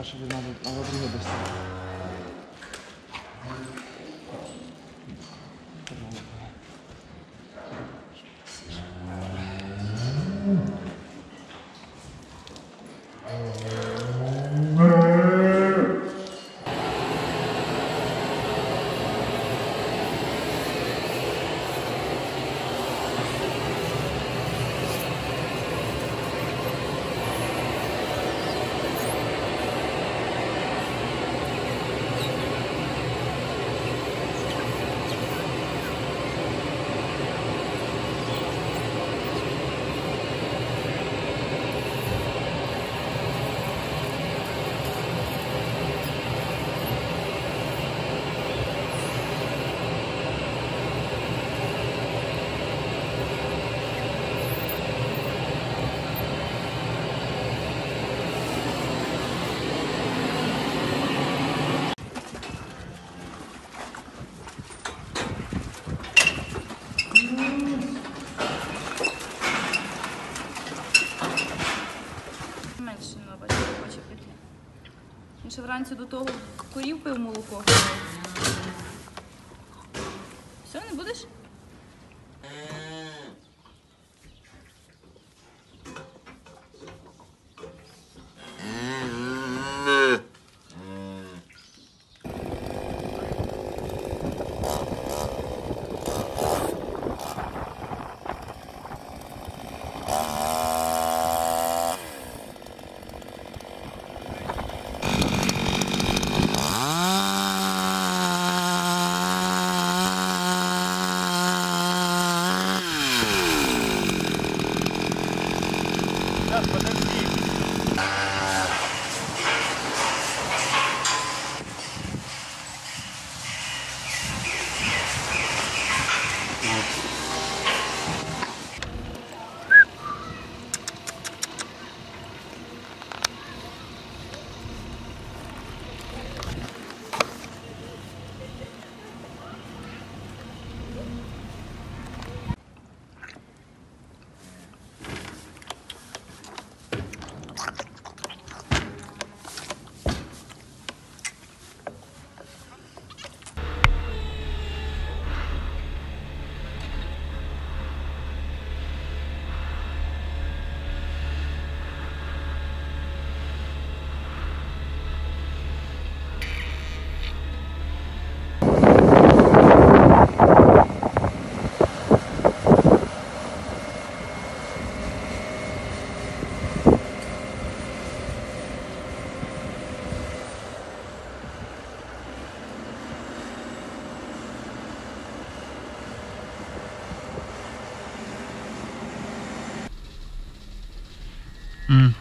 Саша Гернадовна, а вы мне достали. Вранці до того корів пив молоко. Все, не будеш? Bye. Mm.